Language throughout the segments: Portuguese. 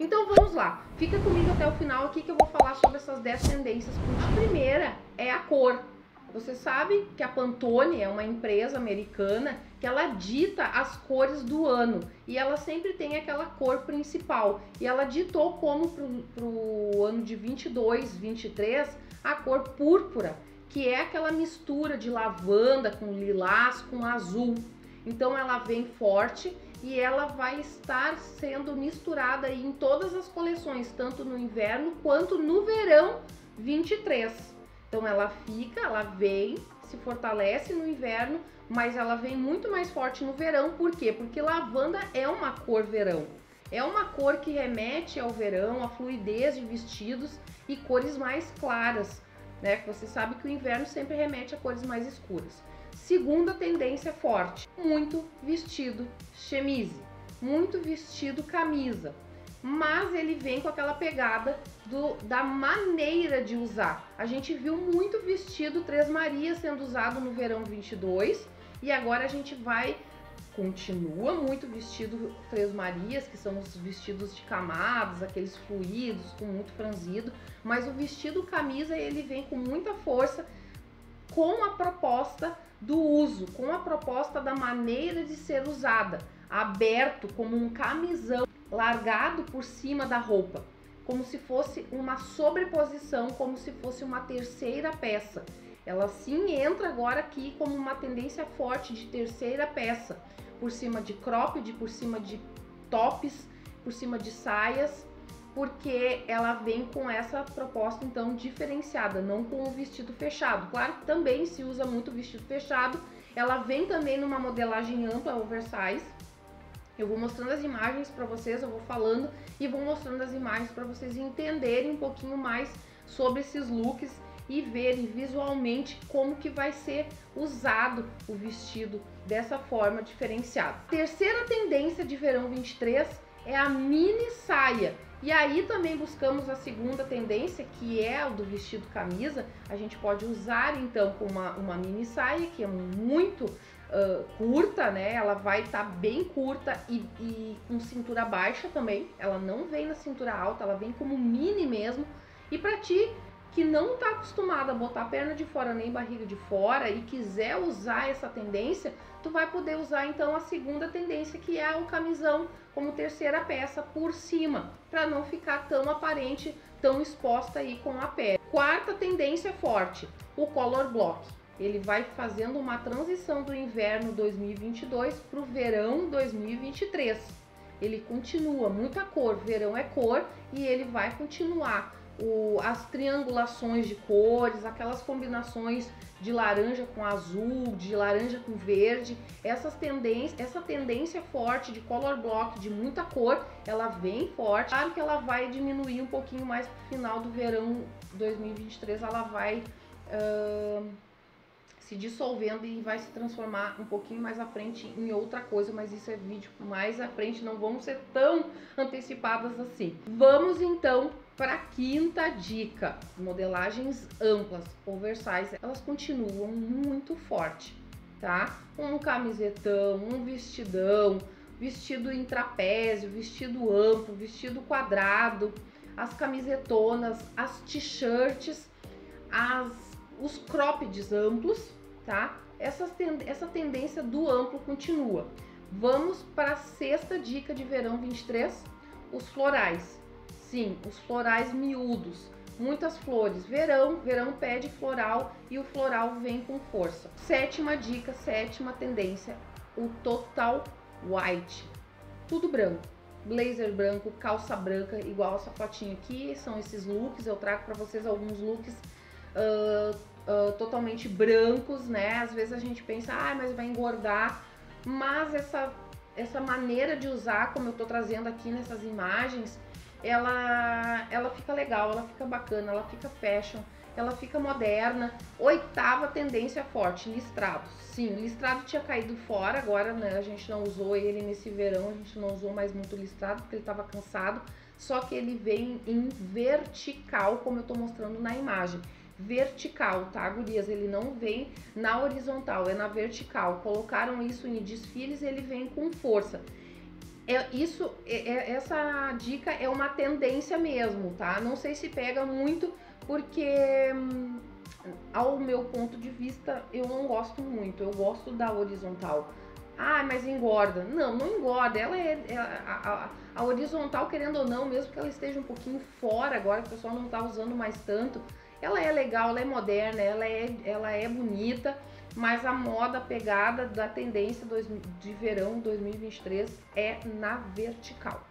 Então vamos lá, fica comigo até o final aqui que eu vou falar sobre essas 10 tendências. A primeira é a cor. Você sabe que a Pantone é uma empresa americana que ela dita as cores do ano e ela sempre tem aquela cor principal. E ela ditou como para o ano de 22, 23 a cor púrpura, que é aquela mistura de lavanda com lilás com azul. Então ela vem forte e ela vai estar sendo misturada em todas as coleções, tanto no inverno quanto no verão 23. Então ela fica, ela vem, se fortalece no inverno, mas ela vem muito mais forte no verão. Por quê? Porque lavanda é uma cor verão. É uma cor que remete ao verão, a fluidez de vestidos e cores mais claras, né? Você sabe que o inverno sempre remete a cores mais escuras. Segunda tendência forte, muito vestido chemise, muito vestido camisa, mas ele vem com aquela pegada do, da maneira de usar. A gente viu muito vestido Três Marias sendo usado no verão 22 e agora a gente vai continua muito vestido Três Marias, que são os vestidos de camadas, aqueles fluidos com muito franzido, mas o vestido camisa ele vem com muita força com a proposta do uso, com a proposta da maneira de ser usada, aberto como um camisão largado por cima da roupa, como se fosse uma sobreposição, como se fosse uma terceira peça. Ela sim entra agora aqui como uma tendência forte de terceira peça, por cima de cropped, por cima de tops, por cima de saias, porque ela vem com essa proposta então diferenciada, não com o vestido fechado. Claro que também se usa muito vestido fechado, ela vem também numa modelagem ampla, oversize. Eu vou mostrando as imagens para vocês, eu vou falando e vou mostrando as imagens para vocês entenderem um pouquinho mais sobre esses looks e verem visualmente como que vai ser usado o vestido dessa forma diferenciada. Terceira tendência de verão 23 é a mini saia. E aí também buscamos a segunda tendência, que é o do vestido camisa. A gente pode usar então com uma, uma mini saia, que é muito uh, curta, né? Ela vai estar tá bem curta e, e com cintura baixa também. Ela não vem na cintura alta, ela vem como mini mesmo. E para ti que não está acostumado a botar perna de fora nem barriga de fora e quiser usar essa tendência, tu vai poder usar então a segunda tendência, que é o camisão como terceira peça por cima, para não ficar tão aparente, tão exposta aí com a pele. Quarta tendência forte, o color block. Ele vai fazendo uma transição do inverno 2022 para o verão 2023. Ele continua muita cor, verão é cor e ele vai continuar o, as triangulações de cores, aquelas combinações de laranja com azul, de laranja com verde, essas tendências, essa tendência forte de color block, de muita cor, ela vem forte. Claro que ela vai diminuir um pouquinho mais pro final do verão 2023, ela vai uh, se dissolvendo e vai se transformar um pouquinho mais à frente em outra coisa, mas isso é vídeo mais à frente, não vamos ser tão antecipadas assim. Vamos então para a quinta dica, modelagens amplas, oversize, elas continuam muito forte, tá? Um camisetão, um vestidão, vestido em trapézio, vestido amplo, vestido quadrado, as camisetonas, as t-shirts, os croppeds amplos, tá? Essa, essa tendência do amplo continua. Vamos para a sexta dica de verão 23, os florais. Sim, os florais miúdos, muitas flores. Verão, verão pede floral e o floral vem com força. Sétima dica, sétima tendência, o total white. Tudo branco. Blazer branco, calça branca, igual essa fotinha aqui. São esses looks. Eu trago para vocês alguns looks uh, uh, totalmente brancos, né? Às vezes a gente pensa, ah, mas vai engordar. Mas essa, essa maneira de usar, como eu tô trazendo aqui nessas imagens, ela, ela fica legal, ela fica bacana, ela fica fashion, ela fica moderna. Oitava tendência forte, listrado. Sim, listrado tinha caído fora, agora né, a gente não usou ele nesse verão, a gente não usou mais muito listrado porque ele estava cansado. Só que ele vem em vertical, como eu estou mostrando na imagem vertical, tá, gurias? Ele não vem na horizontal, é na vertical. Colocaram isso em desfiles, ele vem com força. É isso, é, é, essa dica é uma tendência mesmo, tá? Não sei se pega muito, porque hum, ao meu ponto de vista eu não gosto muito. Eu gosto da horizontal. Ah, mas engorda. Não, não engorda. Ela é, é a, a, a, horizontal, querendo ou não, mesmo que ela esteja um pouquinho fora agora, que o pessoal não está usando mais tanto, ela é legal, ela é moderna, ela é, ela é bonita, mas a moda pegada da tendência de verão 2023 é na vertical.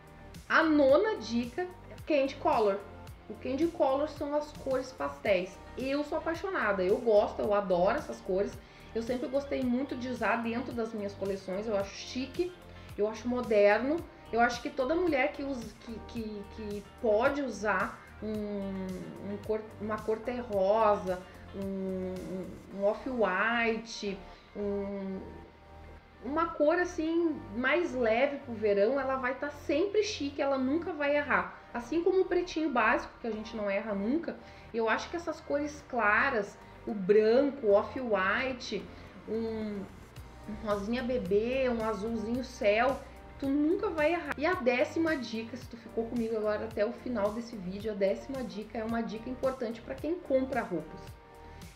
A nona dica, candy color. O candy color são as cores pastéis. Eu sou apaixonada, eu gosto, eu adoro essas cores. Eu sempre gostei muito de usar dentro das minhas coleções, eu acho chique, eu acho moderno. Eu acho que toda mulher que, usa, que, que, que pode usar um, um cor, uma cor terrosa, um, um off-white, um, uma cor assim mais leve pro verão, ela vai estar tá sempre chique, ela nunca vai errar. Assim como o pretinho básico, que a gente não erra nunca, eu acho que essas cores claras, o branco, o off-white, um, um rosinha bebê, um azulzinho céu, tu nunca vai errar. E a décima dica, se tu ficou comigo agora até o final desse vídeo, a décima dica é uma dica importante para quem compra roupas.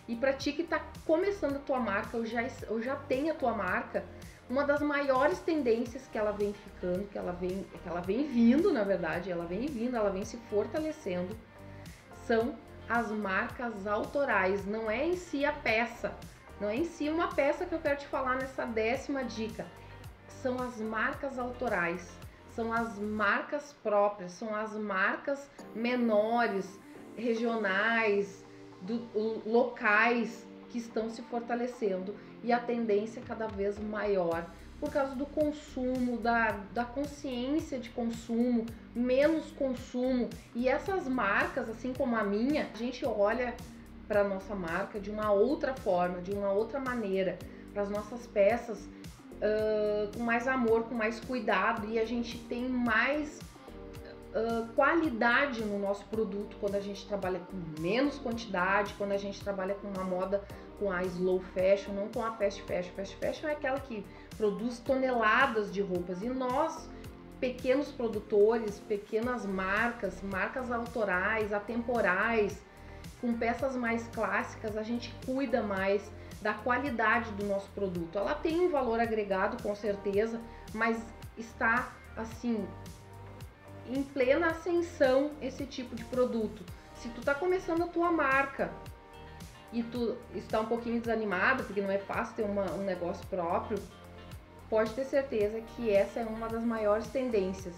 E para ti que está começando a tua marca, ou já, ou já tem a tua marca, uma das maiores tendências que ela vem ficando, que ela vem, que ela vem vindo, na verdade, ela vem vindo, ela vem se fortalecendo, são as marcas autorais. Não é em si a peça, não é em si uma peça que eu quero te falar nessa décima dica são as marcas autorais, são as marcas próprias, são as marcas menores, regionais, do, locais que estão se fortalecendo e a tendência é cada vez maior por causa do consumo, da, da consciência de consumo, menos consumo. E essas marcas, assim como a minha, a gente olha para nossa marca de uma outra forma, de uma outra maneira, para as nossas peças uh, com mais amor, com mais cuidado e a gente tem mais qualidade no nosso produto quando a gente trabalha com menos quantidade, quando a gente trabalha com uma moda com a slow fashion, não com a fast fashion. Fast fashion é aquela que produz toneladas de roupas e nós pequenos produtores, pequenas marcas, marcas autorais, atemporais, com peças mais clássicas, a gente cuida mais da qualidade do nosso produto. Ela tem um valor agregado, com certeza, mas está assim em plena ascensão esse tipo de produto. Se tu está começando a tua marca e tu está um pouquinho desanimado, porque não é fácil ter uma, um negócio próprio, pode ter certeza que essa é uma das maiores tendências,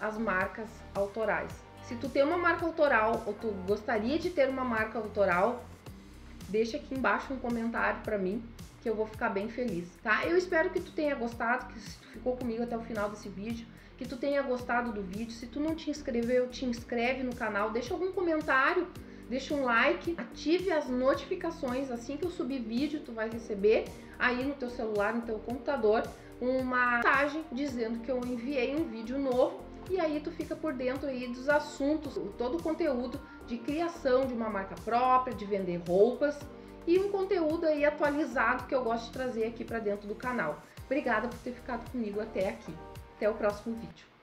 as marcas autorais. Se tu tem uma marca autoral ou tu gostaria de ter uma marca autoral, deixa aqui embaixo um comentário para mim que eu vou ficar bem feliz, tá? Eu espero que tu tenha gostado, que se tu ficou comigo até o final desse vídeo, que tu tenha gostado do vídeo. Se tu não te inscreveu, te inscreve no canal, deixa algum comentário, deixa um like, ative as notificações, assim que eu subir vídeo, tu vai receber aí no teu celular, no teu computador, uma mensagem dizendo que eu enviei um vídeo novo e aí tu fica por dentro aí dos assuntos, todo o conteúdo de criação de uma marca própria, de vender roupas e um conteúdo aí atualizado que eu gosto de trazer aqui para dentro do canal. Obrigada por ter ficado comigo até aqui. Até o próximo vídeo.